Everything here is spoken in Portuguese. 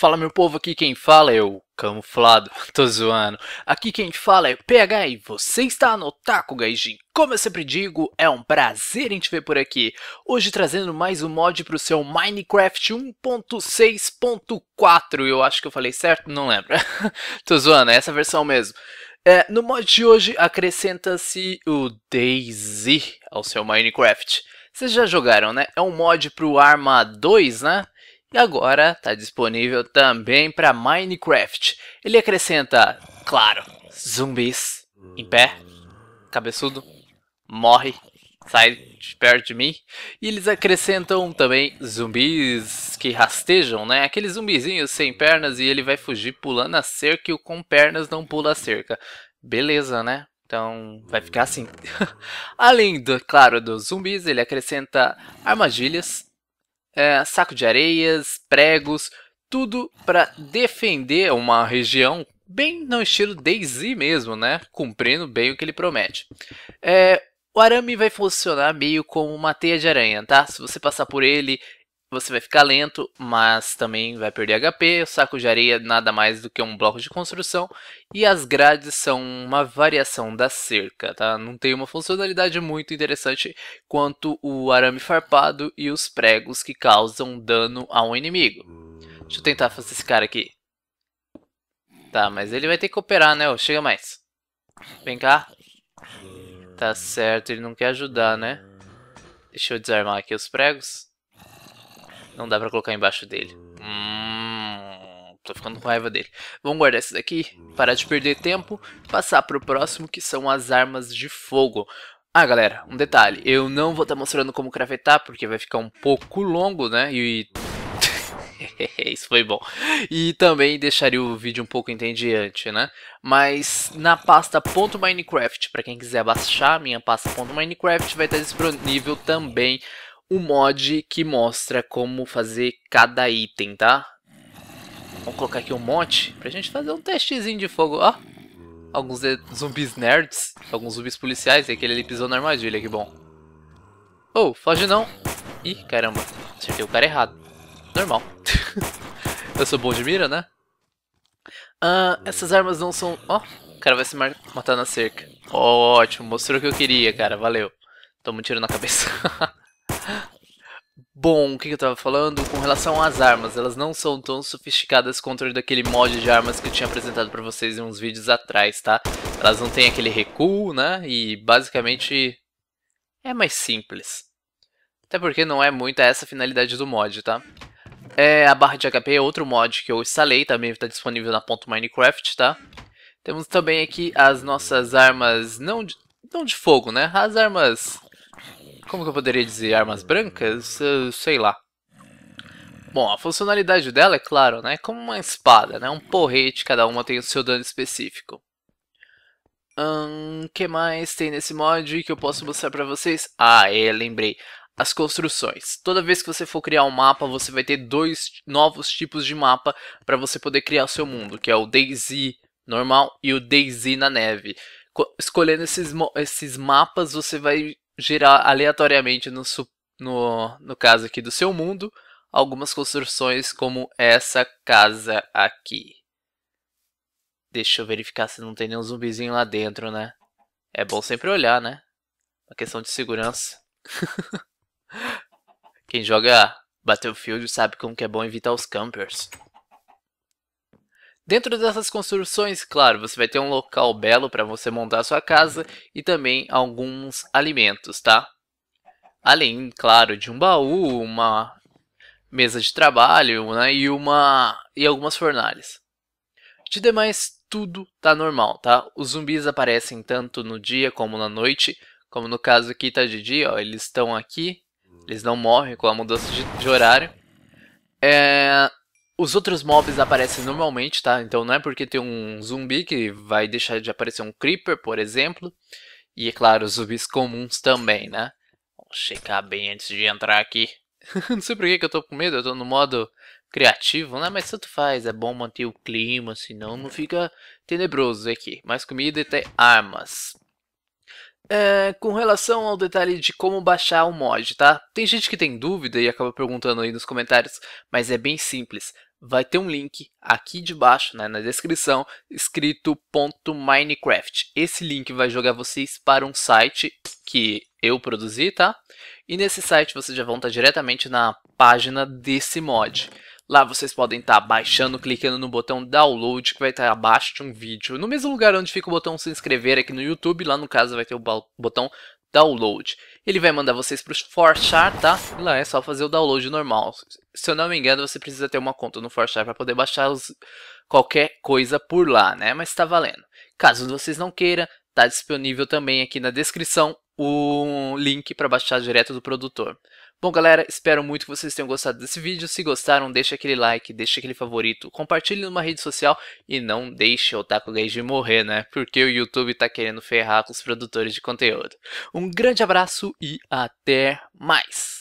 Fala meu povo, aqui quem fala é o camuflado, tô zoando. Aqui quem fala é o PH e você está no Taco Gaijin. Como eu sempre digo, é um prazer em te ver por aqui. Hoje trazendo mais um mod para o seu Minecraft 1.6.4. Eu acho que eu falei certo, não lembro. tô zoando, é essa versão mesmo. É, no mod de hoje acrescenta-se o DayZ ao seu Minecraft. Vocês já jogaram, né? É um mod para o Arma 2, né? E agora está disponível também para Minecraft. Ele acrescenta, claro, zumbis em pé, cabeçudo, morre, sai de perto de mim. E eles acrescentam também zumbis que rastejam, né? Aqueles zumbizinhos sem pernas e ele vai fugir pulando a cerca e o com pernas não pula a cerca. Beleza, né? Então vai ficar assim. Além, do, claro, dos zumbis, ele acrescenta armadilhas é, saco de areias, pregos, tudo para defender uma região bem no estilo DayZ mesmo, né? Cumprindo bem o que ele promete. É, o arame vai funcionar meio como uma teia de aranha, tá? Se você passar por ele, você vai ficar lento, mas também vai perder HP. O saco de areia nada mais do que um bloco de construção. E as grades são uma variação da cerca, tá? Não tem uma funcionalidade muito interessante quanto o arame farpado e os pregos que causam dano a um inimigo. Deixa eu tentar fazer esse cara aqui. Tá, mas ele vai ter que operar, né? Chega mais. Vem cá. Tá certo, ele não quer ajudar, né? Deixa eu desarmar aqui os pregos. Não dá pra colocar embaixo dele. Hum, tô ficando com raiva dele. Vamos guardar esse daqui, parar de perder tempo, passar pro próximo que são as armas de fogo. Ah, galera, um detalhe, eu não vou estar tá mostrando como craftar, porque vai ficar um pouco longo, né, e... Isso foi bom. E também deixaria o vídeo um pouco entediante, né? Mas na pasta .minecraft, para quem quiser baixar minha pasta .minecraft, vai estar disponível também o mod que mostra como fazer cada item, tá? Vamos colocar aqui um monte pra gente fazer um testezinho de fogo, ó. Alguns zumbis nerds, alguns zumbis policiais, e aquele ali pisou na armadilha, que bom. Oh, foge não. Ih, caramba, acertei o cara errado. Normal. Eu sou bom de mira, né? Ah, essas armas não são... Ó, oh, o cara vai se matar na cerca. Oh, ótimo, mostrou o que eu queria, cara, valeu. Toma um tiro na cabeça. Bom, o que eu tava falando? Com relação às armas, elas não são tão sofisticadas quanto daquele mod de armas que eu tinha apresentado pra vocês em uns vídeos atrás, tá? Elas não têm aquele recuo, né? E basicamente é mais simples. Até porque não é muito essa a finalidade do mod, tá? É, a barra de HP é outro mod que eu instalei, também está disponível na ponto .minecraft, tá? Temos também aqui as nossas armas, não de, não de fogo, né? As armas como que eu poderia dizer? Armas brancas? Sei lá. Bom, a funcionalidade dela é claro, né? Como uma espada, né? Um porrete, cada uma tem o seu dano específico. O um, que mais tem nesse mod que eu posso mostrar pra vocês? Ah, é, lembrei. As construções. Toda vez que você for criar um mapa, você vai ter dois novos tipos de mapa para você poder criar o seu mundo, que é o DayZ normal e o DayZ na neve. Escolhendo esses, esses mapas, você vai girar aleatoriamente no, no, no caso aqui do seu mundo algumas construções como essa casa aqui. Deixa eu verificar se não tem nenhum zumbizinho lá dentro, né? É bom sempre olhar, né? Uma questão de segurança. Quem joga Battlefield sabe como que é bom evitar os campers. Dentro dessas construções, claro, você vai ter um local belo para você montar a sua casa e também alguns alimentos, tá? Além, claro, de um baú, uma mesa de trabalho né, e, uma, e algumas fornalhas. De demais, tudo tá normal, tá? Os zumbis aparecem tanto no dia como na noite, como no caso aqui tá de dia, ó, eles estão aqui, eles não morrem com a mudança de, de horário. É, os outros mobs aparecem normalmente, tá? Então não é porque tem um zumbi que vai deixar de aparecer um creeper, por exemplo. E é claro, os zumbis comuns também, né? Vamos checar bem antes de entrar aqui. não sei por que, eu tô com medo, eu tô no modo criativo, né? Mas tanto faz, é bom manter o clima, senão não fica tenebroso aqui. Mais comida e até armas. É, com relação ao detalhe de como baixar o mod, tá? Tem gente que tem dúvida e acaba perguntando aí nos comentários, mas é bem simples. Vai ter um link aqui debaixo, né, na descrição, escrito .minecraft. Esse link vai jogar vocês para um site que eu produzi, tá? E nesse site vocês já vão estar diretamente na página desse mod. Lá vocês podem estar baixando, clicando no botão download, que vai estar abaixo de um vídeo. No mesmo lugar onde fica o botão se inscrever aqui no YouTube, lá no caso vai ter o botão download. Ele vai mandar vocês para o Forchar, tá? E lá é só fazer o download normal. Se eu não me engano, você precisa ter uma conta no Forchar para poder baixar os, qualquer coisa por lá, né? Mas está valendo. Caso vocês não queiram, está disponível também aqui na descrição o link para baixar direto do produtor. Bom, galera, espero muito que vocês tenham gostado desse vídeo. Se gostaram, deixe aquele like, deixe aquele favorito, compartilhe numa rede social e não deixe o Otaku Gaijin morrer, né? Porque o YouTube tá querendo ferrar com os produtores de conteúdo. Um grande abraço e até mais!